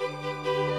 Música